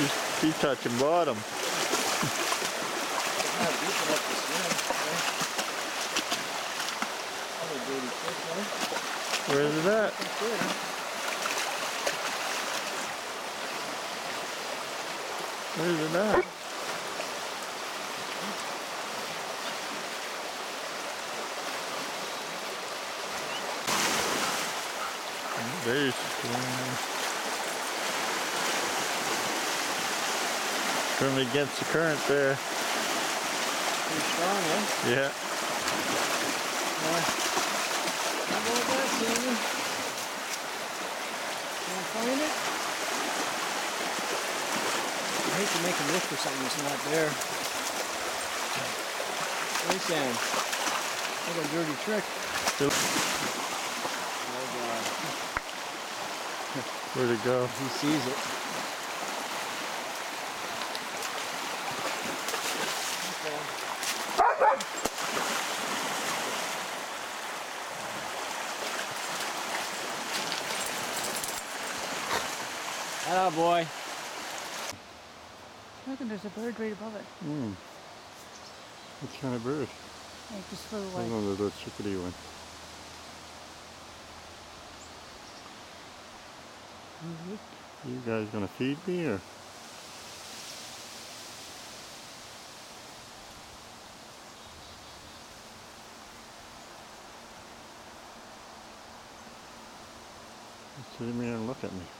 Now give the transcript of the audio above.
She's, she's touching bottom. Right? Where's it at? There. Where's it at? There's one. Swimming against the current there. Pretty strong, eh? Yeah. Uh, how about that, Sammy? Can't find it? I hate to make him look for something that's not there. Hey, Sam. What a dirty trick. Oh, God. Where'd it go? He sees it. Hello, boy. Look, and there's a bird right above it. Hmm. What kind of bird? It just flew I away. don't know the chickadee one. You guys gonna feed me or? Sit here and look at me.